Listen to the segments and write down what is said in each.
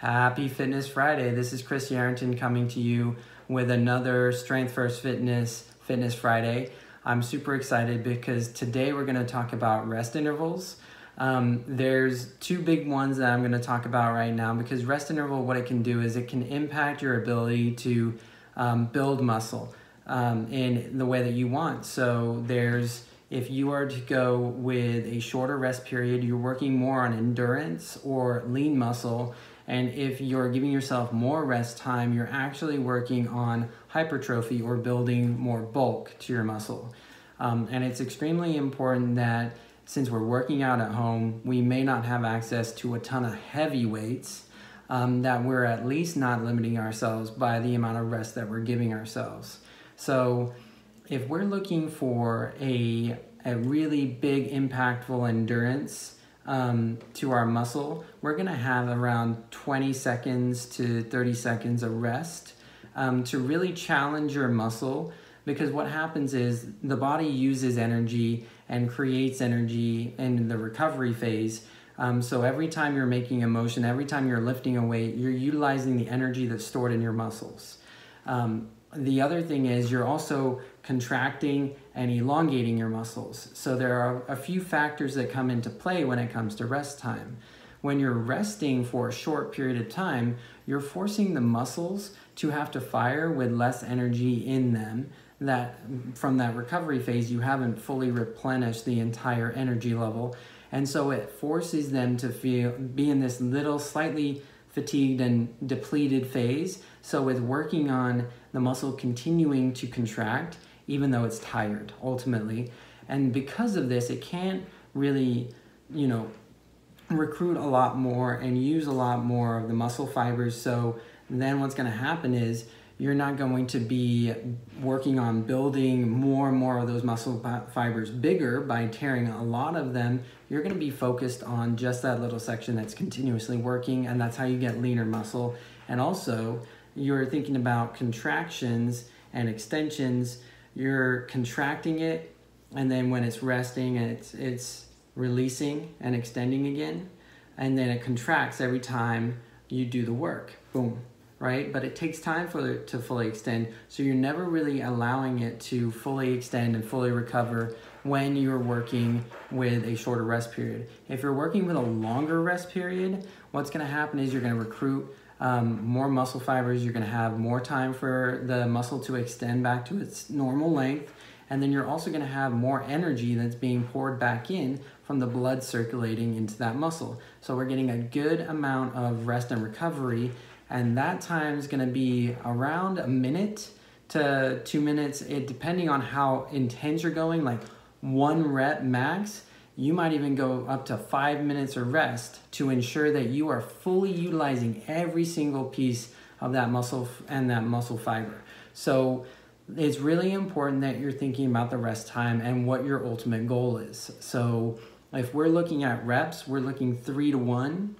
Happy Fitness Friday. This is Chris Yarrington coming to you with another Strength First Fitness Fitness Friday. I'm super excited because today we're going to talk about rest intervals. Um, there's two big ones that I'm going to talk about right now because rest interval, what it can do is it can impact your ability to um, build muscle um, in the way that you want. So there's if you are to go with a shorter rest period, you're working more on endurance or lean muscle. And if you're giving yourself more rest time, you're actually working on hypertrophy or building more bulk to your muscle. Um, and it's extremely important that since we're working out at home, we may not have access to a ton of heavy weights, um, that we're at least not limiting ourselves by the amount of rest that we're giving ourselves. So if we're looking for a, a really big, impactful endurance um, to our muscle, we're gonna have around 20 seconds to 30 seconds of rest um, to really challenge your muscle because what happens is the body uses energy and creates energy in the recovery phase. Um, so every time you're making a motion, every time you're lifting a weight, you're utilizing the energy that's stored in your muscles. Um, the other thing is you're also contracting and elongating your muscles. So there are a few factors that come into play when it comes to rest time. When you're resting for a short period of time, you're forcing the muscles to have to fire with less energy in them that from that recovery phase you haven't fully replenished the entire energy level and so it forces them to feel be in this little slightly fatigued and depleted phase. So with working on the muscle continuing to contract, even though it's tired ultimately. And because of this, it can't really, you know, recruit a lot more and use a lot more of the muscle fibers. So then what's going to happen is you're not going to be working on building more and more of those muscle fibers bigger by tearing a lot of them. You're going to be focused on just that little section that's continuously working, and that's how you get leaner muscle. And also, you're thinking about contractions and extensions. You're contracting it, and then when it's resting, it's it's releasing and extending again, and then it contracts every time you do the work. Boom right? But it takes time for it to fully extend. So you're never really allowing it to fully extend and fully recover when you're working with a shorter rest period. If you're working with a longer rest period, what's going to happen is you're going to recruit um, more muscle fibers. You're going to have more time for the muscle to extend back to its normal length. And then you're also going to have more energy that's being poured back in from the blood circulating into that muscle. So we're getting a good amount of rest and recovery and that time is going to be around a minute to two minutes it depending on how intense you're going like one rep max you might even go up to five minutes of rest to ensure that you are fully utilizing every single piece of that muscle and that muscle fiber. So it's really important that you're thinking about the rest time and what your ultimate goal is. So if we're looking at reps we're looking three to one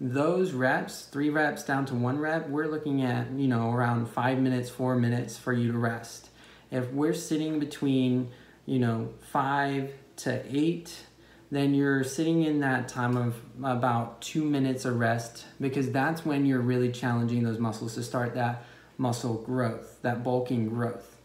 those reps, three reps down to one rep, we're looking at, you know, around five minutes, four minutes for you to rest. If we're sitting between, you know, five to eight, then you're sitting in that time of about two minutes of rest because that's when you're really challenging those muscles to start that muscle growth, that bulking growth.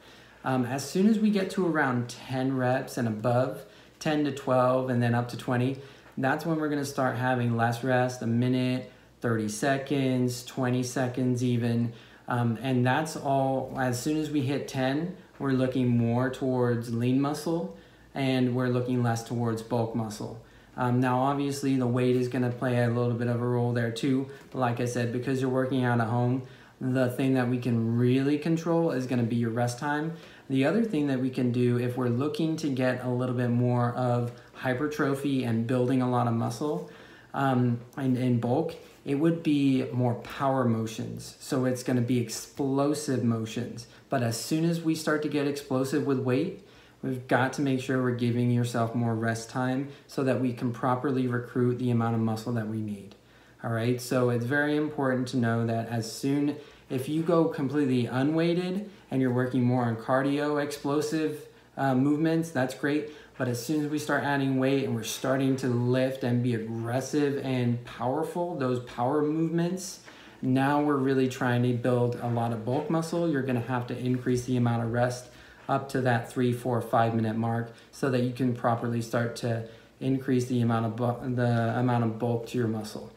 Um, as soon as we get to around 10 reps and above, 10 to 12 and then up to 20, that's when we're going to start having less rest, a minute, 30 seconds, 20 seconds even. Um, and that's all, as soon as we hit 10, we're looking more towards lean muscle and we're looking less towards bulk muscle. Um, now, obviously, the weight is going to play a little bit of a role there too. But like I said, because you're working out at home, the thing that we can really control is going to be your rest time. The other thing that we can do if we're looking to get a little bit more of hypertrophy and building a lot of muscle um, in, in bulk, it would be more power motions. So it's going to be explosive motions. But as soon as we start to get explosive with weight, we've got to make sure we're giving yourself more rest time so that we can properly recruit the amount of muscle that we need. All right, so it's very important to know that as soon if you go completely unweighted and you're working more on cardio explosive uh, movements, that's great. But as soon as we start adding weight and we're starting to lift and be aggressive and powerful, those power movements, now we're really trying to build a lot of bulk muscle. You're gonna have to increase the amount of rest up to that three, four, five minute mark so that you can properly start to increase the amount of the amount of bulk to your muscle.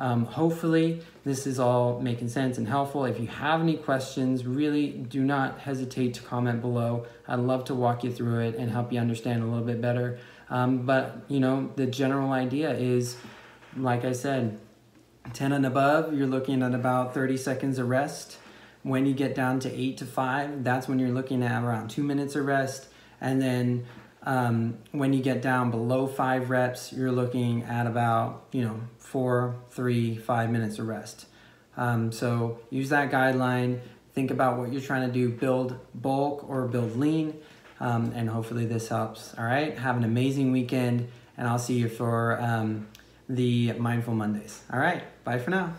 Um, hopefully, this is all making sense and helpful. If you have any questions, really do not hesitate to comment below. I'd love to walk you through it and help you understand a little bit better. Um, but, you know, the general idea is, like I said, 10 and above, you're looking at about 30 seconds of rest. When you get down to 8 to 5, that's when you're looking at around 2 minutes of rest. And then um, when you get down below five reps, you're looking at about, you know, four, three, five minutes of rest. Um, so use that guideline. Think about what you're trying to do build bulk or build lean. Um, and hopefully this helps. All right. Have an amazing weekend. And I'll see you for um, the Mindful Mondays. All right. Bye for now.